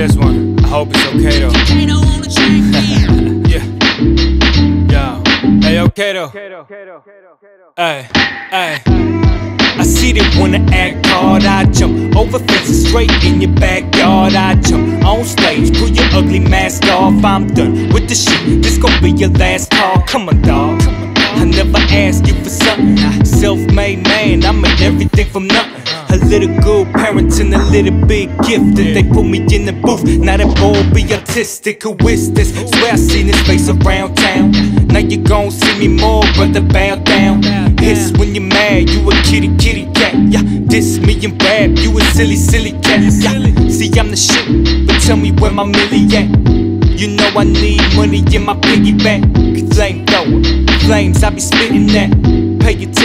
this one. I hope it's okay though. yeah. Yo. Hey, okay though. Hey, hey. I see they wanna act hard, I jump over fences straight in your backyard. I jump on stage, pull your ugly mask off. I'm done with the shit. This gon' be your last call. Come on, dog. Man, I made everything from nothing. A little good parents and a little big gift that they put me in the booth. Now that boy be artistic. Who is this? Swear I seen his face around town. Now you gon' see me more, brother. Bow down. Hiss when you're mad, you a kitty kitty cat. Yeah, diss me and rap, you a silly silly cat. Yeah, see I'm the shit, but tell me where my millie at. You know I need money in my piggy bank. Flame Flamethrower, flames, I be spitting that. Pay attention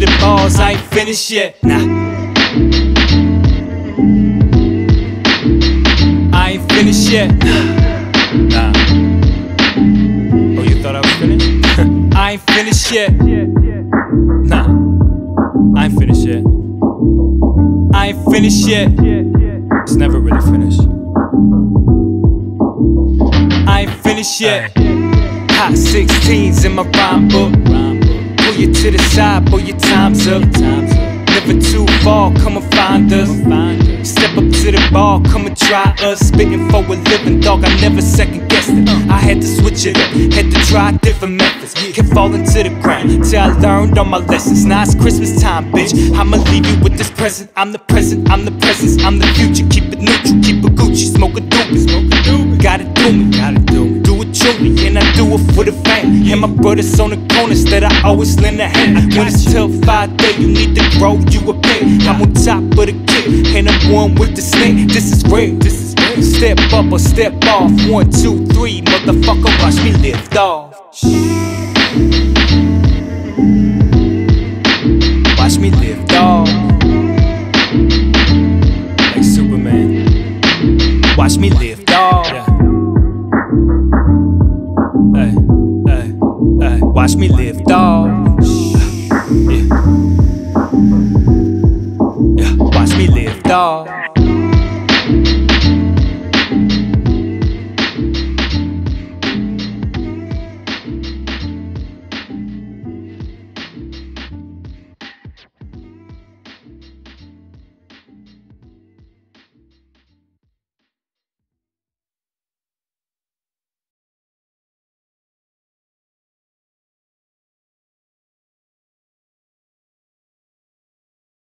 to the bars, I ain't finished yet. Nah. I ain't finished yet. Nah. Oh, you thought I was finished? I ain't finished yet. Nah. I ain't finished yet. I ain't finished yet. It's never really finished. I ain't finished yet. Hot 16s in my rhyme book. You to the side, boy, your time's up. Never too far, come and find us. Step up to the bar, come and try us. Spitting for a living dog, I never second guessed it. I had to switch it up, had to try different methods. Kept falling to the ground till I learned all my lessons. Now it's Christmas time, bitch. I'ma leave you with this present. I'm the present, I'm the presence, I'm the future. Keep it neutral, keep it Gucci, smoke a doobie. Gotta do me, gotta do me. Truly, and I do it for the fam. And my brothers on the corners that I always lend a hand. When it's tough out there, you need to grow you a bit. I'm on top of the kick, and I'm one with the snake. This is real, this is real. Step up or step off. One, two, three, motherfucker, watch me lift off. Watch me lift off.